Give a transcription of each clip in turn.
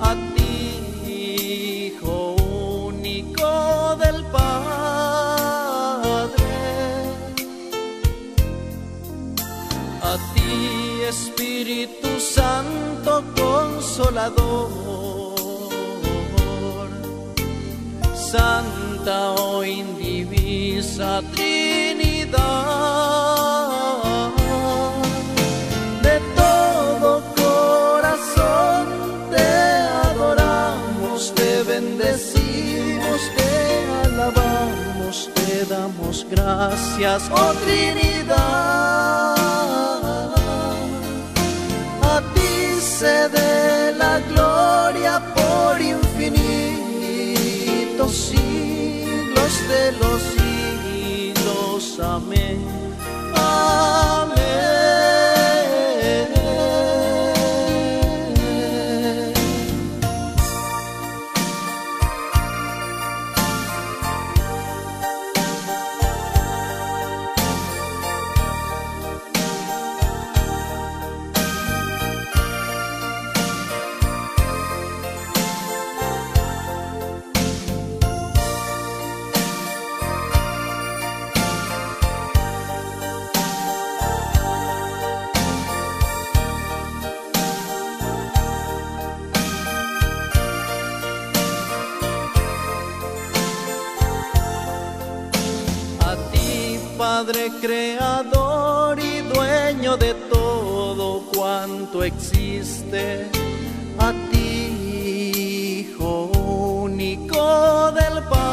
a ti, Hijo único del Padre, a ti, Espíritu Santo Consolador, Santa o indivisa Trinidad. Gracias, oh Trinidad. A ti se dé la gloria por infinitos siglos de los siglos. Amén. Amén. Padre Creador y dueño de todo cuanto existe. A ti, Hijo único del Padre.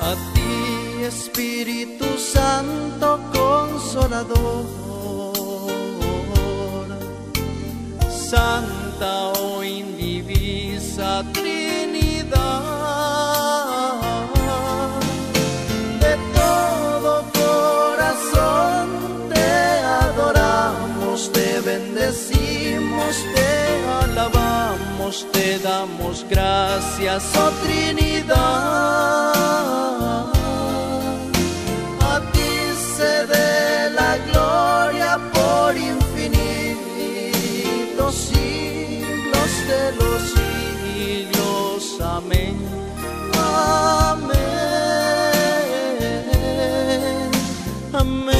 A ti, Espíritu Santo Consolador. Santa o indivisa Te alabamos, te damos gracias, oh Trinidad. A ti se dé la gloria por infinitos siglos de los siglos. Amén. Amén. Amén.